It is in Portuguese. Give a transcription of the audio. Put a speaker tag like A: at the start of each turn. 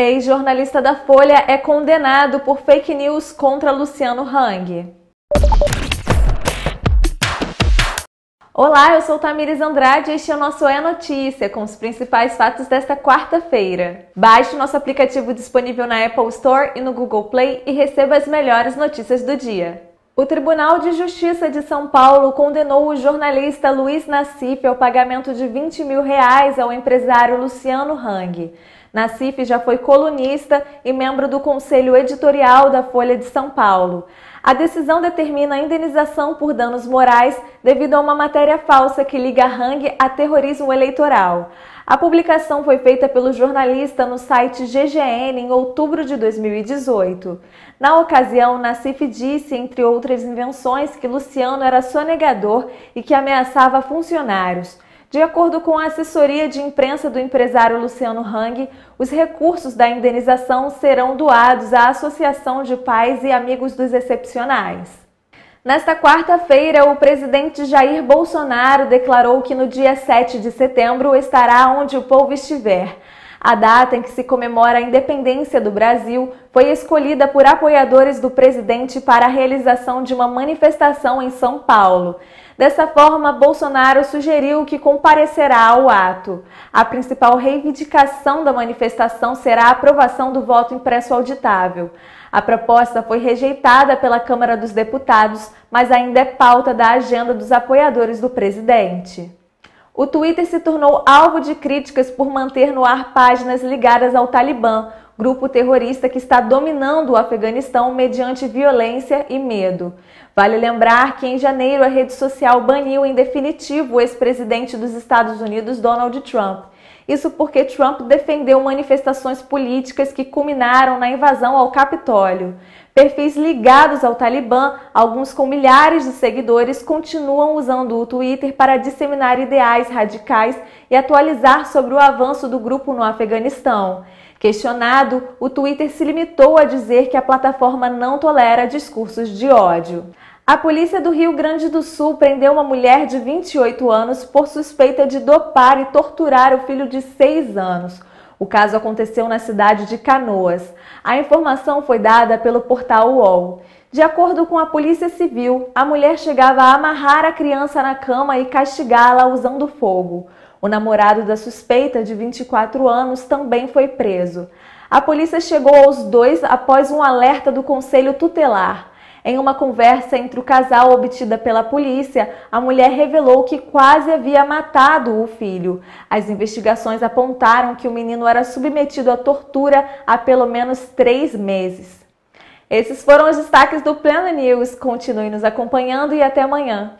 A: Ex-jornalista da Folha é condenado por fake news contra Luciano Hang. Olá, eu sou Tamires Andrade e este é o nosso É Notícia, com os principais fatos desta quarta-feira. Baixe nosso aplicativo disponível na Apple Store e no Google Play e receba as melhores notícias do dia. O Tribunal de Justiça de São Paulo condenou o jornalista Luiz Nassif ao pagamento de 20 mil reais ao empresário Luciano Hang. Nassif já foi colunista e membro do conselho editorial da Folha de São Paulo. A decisão determina a indenização por danos morais devido a uma matéria falsa que liga Hang a terrorismo eleitoral. A publicação foi feita pelo jornalista no site GGN em outubro de 2018. Na ocasião, Nassif disse, entre outras invenções, que Luciano era sonegador e que ameaçava funcionários. De acordo com a assessoria de imprensa do empresário Luciano Hang, os recursos da indenização serão doados à Associação de Pais e Amigos dos Excepcionais. Nesta quarta-feira, o presidente Jair Bolsonaro declarou que no dia 7 de setembro estará onde o povo estiver. A data em que se comemora a independência do Brasil foi escolhida por apoiadores do presidente para a realização de uma manifestação em São Paulo. Dessa forma, Bolsonaro sugeriu que comparecerá ao ato. A principal reivindicação da manifestação será a aprovação do voto impresso auditável. A proposta foi rejeitada pela Câmara dos Deputados, mas ainda é pauta da agenda dos apoiadores do presidente. O Twitter se tornou alvo de críticas por manter no ar páginas ligadas ao Talibã, grupo terrorista que está dominando o Afeganistão mediante violência e medo. Vale lembrar que em janeiro a rede social baniu em definitivo o ex-presidente dos Estados Unidos, Donald Trump. Isso porque Trump defendeu manifestações políticas que culminaram na invasão ao Capitólio. Perfis ligados ao Talibã, alguns com milhares de seguidores, continuam usando o Twitter para disseminar ideais radicais e atualizar sobre o avanço do grupo no Afeganistão. Questionado, o Twitter se limitou a dizer que a plataforma não tolera discursos de ódio. A polícia do Rio Grande do Sul prendeu uma mulher de 28 anos por suspeita de dopar e torturar o filho de 6 anos. O caso aconteceu na cidade de Canoas. A informação foi dada pelo portal UOL. De acordo com a Polícia Civil, a mulher chegava a amarrar a criança na cama e castigá-la usando fogo. O namorado da suspeita, de 24 anos, também foi preso. A polícia chegou aos dois após um alerta do Conselho Tutelar. Em uma conversa entre o casal obtida pela polícia, a mulher revelou que quase havia matado o filho. As investigações apontaram que o menino era submetido à tortura há pelo menos três meses. Esses foram os destaques do Pleno News. Continue nos acompanhando e até amanhã.